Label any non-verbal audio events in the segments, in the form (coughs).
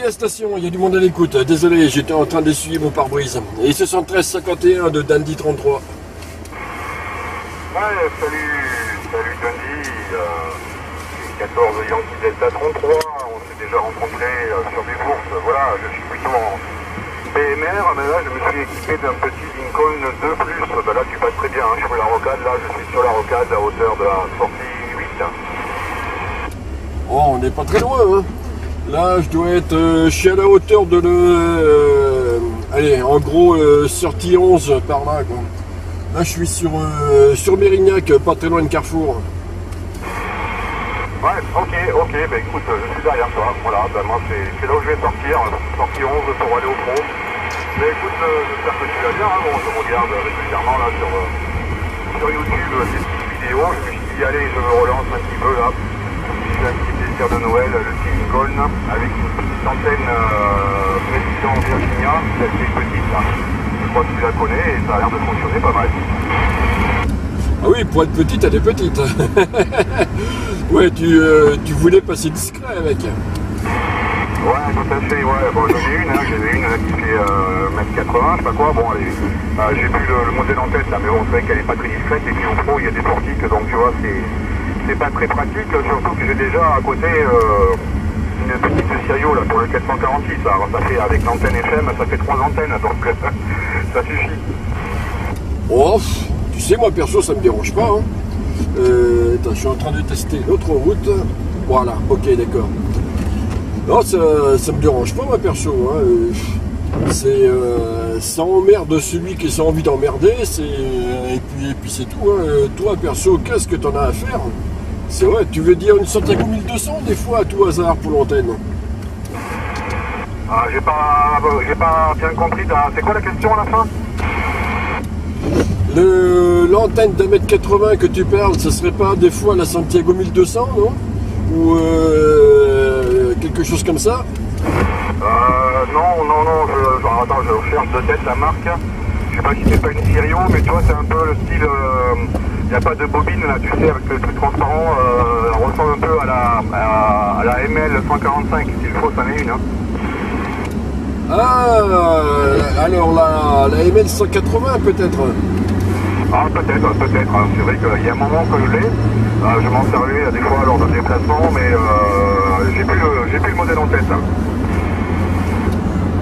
Oui, la station, il y a du monde à l'écoute. Désolé, j'étais en train d'essuyer mon pare-brise. Et c'est 11351 de Dandy 33. Ouais, salut, salut Dandy. Euh, 14 Yankee Delta 33. On s'est déjà rencontrés euh, sur des courses. Voilà, je suis plutôt en PMR, mais là je me suis équipé d'un petit Lincoln 2 plus. Ben là tu passes très bien, hein. je fais la rocade, là je suis sur la rocade à hauteur de la sortie 8. Oh, on n'est pas très loin, hein. Là, je dois être. euh, je suis à la hauteur de le. euh, allez, en gros, euh, sortie 11 par là, quoi. Là, je suis sur, sur Mérignac, pas très loin de Carrefour. Ouais, ok, ok, bah écoute, je suis derrière toi, voilà, bah moi c'est là où je vais sortir, euh, sortie 11 pour aller au front. Mais écoute, j'espère que tu vas bien, hein. bon, je regarde régulièrement là sur, sur YouTube ces petites vidéos, je me suis dit allez, je me relance un petit peu là. De Noël, le petit Lincoln, avec une petite antenne euh, président Virginia, c'est assez petite. Je crois que tu la connais et ça a l'air de fonctionner pas mal. Ah oui, pour être petite, elle est petite. (laughs) ouais, tu, euh, tu voulais passer discret avec. Ouais, tout à fait, ouais. Bon, j'en ai une, hein. j'en ai une là, qui fait euh, 1m80, je sais pas quoi. Bon, allez, euh, j'ai plus le, le modèle en tête là, mais bon, c'est vrai qu'elle est pas très discrète. Et puis au pro, il y a des portiques, donc tu vois, c'est, c'est pas très pratique. Surtout que j'ai déjà à côté euh, une petite Sirio là pour le 446. Alors, ça fait avec l'antenne FM, ça fait trois antennes, donc (laughs) ça suffit. Oh, tu sais, moi perso, ça me dérange pas. hein. Euh, je suis en train de tester l'autre route. Voilà, ok, d'accord. Non, ça, ça me dérange pas, moi perso. hein. Euh, C'est euh, ça emmerde celui qui a envie d'emmerder. C'est et puis, et puis c'est tout. hein. Toi perso, qu'est-ce que t'en as à faire? C'est vrai, tu veux dire une Santiago 1200 des fois à tout hasard pour l'antenne. Ah, j'ai pas, j'ai pas bien compris. C'est quoi la question à la fin? Le- L'antenne d'un mètre 80 que tu parles, ce serait pas des fois la Santiago 1200, non? Ou euh, quelque chose comme ça? Euh, non, non, non, je, genre, attends, je cherche de tête la marque. Je sais pas si c'est pas une Sirio, mais tu vois, c'est un peu le style. Il n'y a pas de bobine là, tu sais, avec le truc transparent. Euh, ressemble un peu à la, à, à la ML 145. S'il faut, ça en est une. Hein. Ah, alors la, la ML 180 peut-être Ah, peut-être, peut-être. hein. C'est vrai qu'il y a un moment que je l'ai. Euh, je m'en servais euh, des fois lors d'un déplacement, mais euh, j'ai plus, plus le modèle en tête. hein.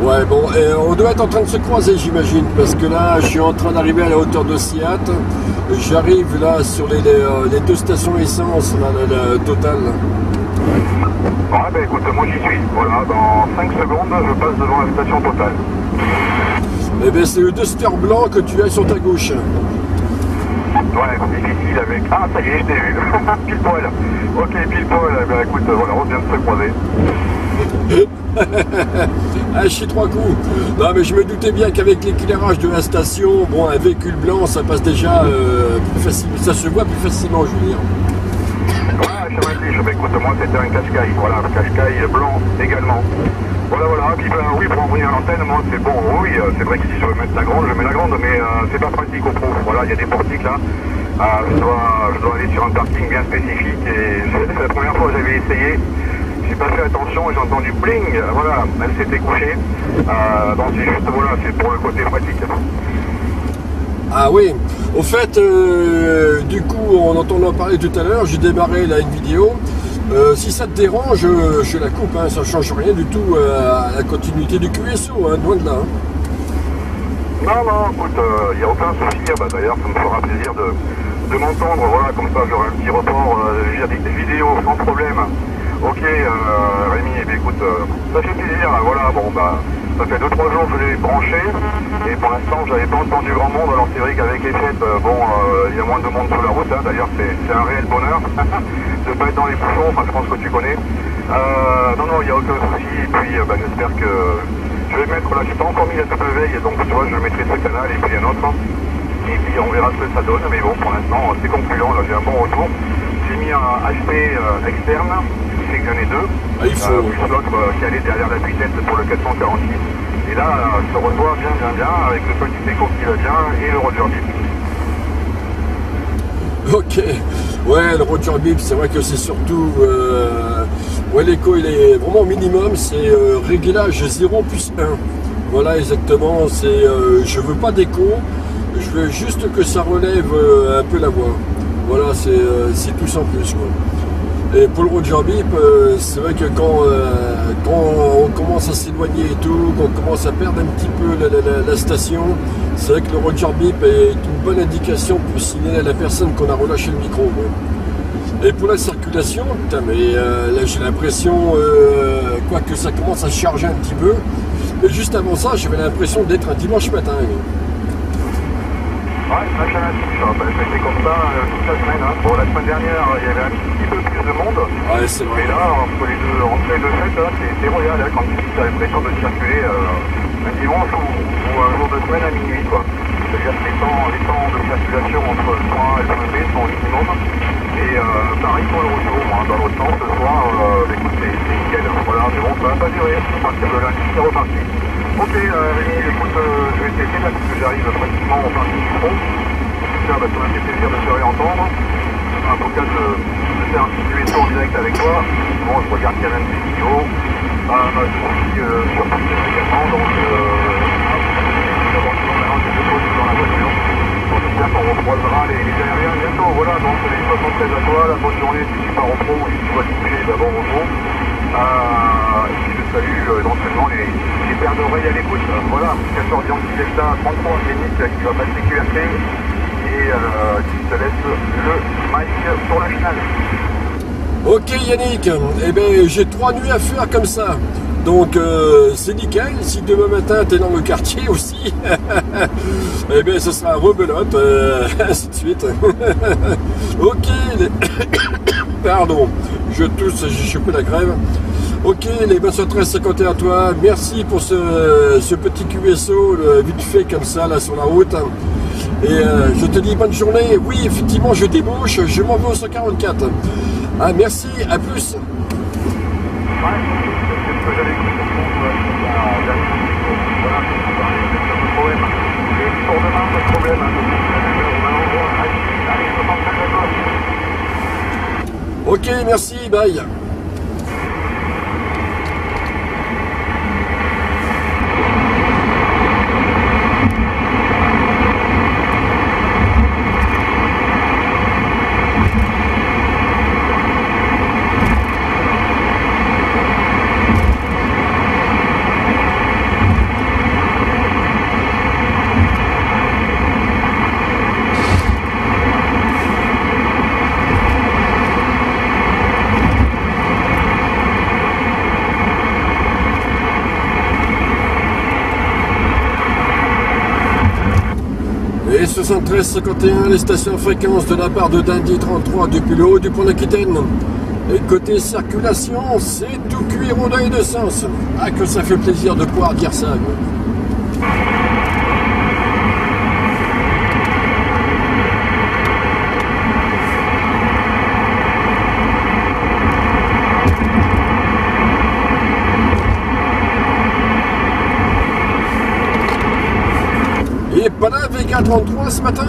Ouais, bon, et on doit être en train de se croiser, j'imagine, parce que là, je suis en train d'arriver à la hauteur de Siat. J'arrive là sur les, les, euh, les deux stations essence, là, le, le total. Ouais, ben écoute, moi j'y suis. Voilà, dans 5 secondes, je passe devant la station totale. Eh bien, c'est le Duster blanc que tu as sur ta gauche. Ouais, difficile avec. Ah, ça y est, je t'ai vu. (laughs) pile poil. Ok, pile poil. Eh Ben écoute, voilà, on vient de se croiser. (laughs) Ah, je suis trois coups. Non, mais je me doutais bien qu'avec l'éclairage de la station, bon, un véhicule blanc, ça passe déjà euh, plus facile, ça se voit plus facilement, je veux dire. Ouais, moi c'était un Qashqai. Voilà, un Qashqai blanc également. Voilà, voilà. Puis ben oui, pour à l'antenne, moi c'est bon. Oui, euh, c'est vrai que si je veux mettre la grande, je mets la grande, mais euh, c'est pas pratique au pro. Voilà, il y a des portiques là. Euh, je, dois, je dois aller sur un parking bien spécifique et (laughs) c'est la première fois que j'avais essayé. J'ai pas fait attention et j'ai entendu bling, voilà, elle s'était couchée. Euh, donc c'est juste, voilà, c'est pour le côté pratique. Ah oui, au fait, euh, du coup, en entendant parler tout à l'heure, j'ai démarré là une vidéo. Euh, si ça te dérange, je la coupe, hein, ça change rien du tout euh, à la continuité du QSO, hein, loin de là. hein. Non, non, écoute, il n'y a aucun souci. Ah Bah, D'ailleurs, ça me fera plaisir de, de m'entendre. Voilà, comme ça, j'aurai un petit report via des, vidéos sans problème. Ok, Rémi, eh écoute, ça fait plaisir. Voilà, bon, bah, ça fait 2-3 jours que je l'ai branché. Et pour l'instant, j'avais pas entendu grand monde. Alors, c'est vrai qu'avec les euh, bon, euh, il y a moins de monde sur la route. hein. D'ailleurs, c'est un réel bonheur (laughs) de pas être dans les bouchons. Enfin, je pense que tu connais. Euh, non, non, il n'y a aucun souci. Et puis, bah, j'espère que je vais mettre là, j'ai pas encore mis la table veille, donc tu vois, je mettrai ce canal et puis un autre. Et puis on verra ce que ça donne, mais bon, pour l'instant, c'est concluant, là j'ai un bon retour. J'ai mis un HP externe, ai deux. Ah, il faut. Euh, plus l'autre euh, qui allait derrière la vitesse pour le 446. Et là, euh, je reçois bien, bien, bien, avec le petit écho qui va bien et le roger bip. Ok, ouais, le Roger Bip, c'est vrai que c'est surtout. Euh, ouais, l'écho, il est vraiment minimum, c'est euh, réglage 0 plus 1. Voilà, exactement, c'est. Euh, je veux pas d'écho, je veux juste que ça relève un peu la voix. Voilà, c'est tout sans plus. Et pour le Roger Bip, c'est vrai que quand, quand on commence à s'éloigner et tout, qu'on commence à perdre un petit peu la station, c'est vrai que le Roger Beep est une bonne indication pour signaler à la personne qu'on a relâché le micro. Et pour la circulation, putain, mais euh, là j'ai l'impression, euh, quoi que ça commence à charger un petit peu. Mais juste avant ça, j'avais l'impression d'être un dimanche matin. Ça été comme ça euh, toute la semaine. Hein. Bon, la semaine dernière, il y avait un petit peu plus de monde. Ouais, c'est vrai. Mais là, entre les deux, entre les deux fêtes, c'est royal. Hein, quand tu as l'impression de circuler un dimanche ou, un jour de semaine à minuit. quoi. C'est-à-dire que les temps, les temps de circulation entre le point A et le point B sont au minimum. Et euh, pareil pour le retour, hein, dans l'autre sens, ce soir, euh, écoute, c'est nickel. Voilà, mais bon, ça va pas durer. À partir de lundi, c'est reparti. Ok, euh, écoute, euh, je vais tester là, parce j'arrive pratiquement au fin du micro. Ça, bah, ça m'a fait plaisir de te réentendre. Un cas de, de faire un petit en direct avec toi. Bon, je regarde a même des vidéos. Bah, je suis euh, surpris également, donc euh, maintenant j'ai deux choses dans la voiture. Donc j'espère qu'on recroisera les, les aériens bientôt. Voilà, donc les 73 à toi, la bonne journée si tu pars au pro ou si tu vas coucher d'abord au pro. Euh, et puis je salue euh, éventuellement les, les paires d'oreilles à l'écoute. Voilà, 14 Yankee Delta 33 Zénith qui va passer QRT et euh, qui te laisse le mic sur la finale. Ok Yannick, eh bien j'ai trois nuits à faire comme ça. Donc euh, c'est nickel, si demain matin tu es dans le quartier (laughs) aussi, (laughs) eh bien ce sera rebelote, euh, (laughs) ainsi de suite. ok, (coughs) pardon, je tousse, j'ai chopé la grève. Ok, les 13 à toi, merci pour ce, petit QSO vite fait comme ça là sur la route. Et euh, je te dis bonne journée. Oui, effectivement, je débouche, je m'en vais au 144. Ah, merci, à plus. Ouais, c'est ce 73-51, les stations fréquences de la barre de Dundee 33 depuis le haut du pont d'Aquitaine. Et côté circulation, c'est tout cuir au deuil de sens. Ah que ça fait plaisir de pouvoir dire ça. Hein. 5h33 ce matin.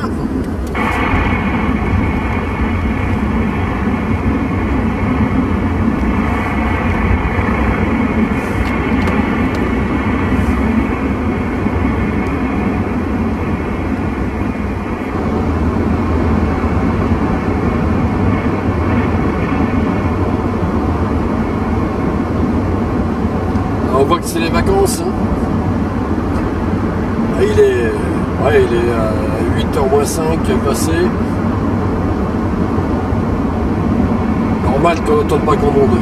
On voit que c'est les vacances. Hein. Ah, il est Ouais, il est à 8h moins 5 passé. Normal qu'on n'entende pas grand monde.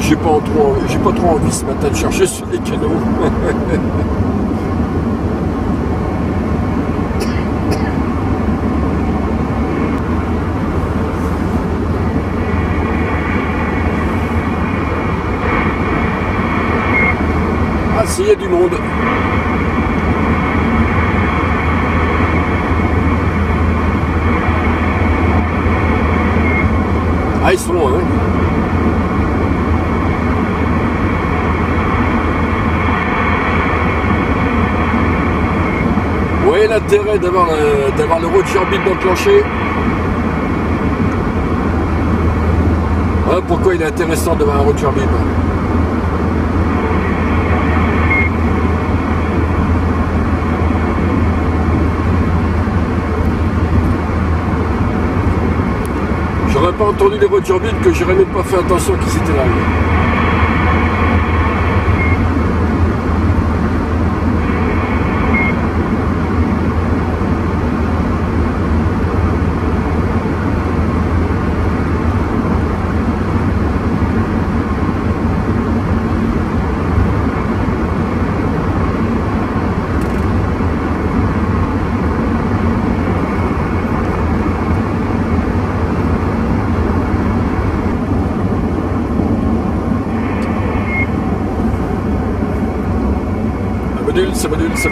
J'ai pas, trop, j'ai pas trop envie ce matin de chercher sur les canaux. (laughs) ah si, il y a du monde. Ah, ils sont loin, hein. L'intérêt d'avoir euh, d'avoir le road Bit enclenché Voilà pourquoi il est intéressant d'avoir un road Bit. J'aurais pas entendu les road Bit que j'aurais même pas fait attention qu'ils étaient là. Ça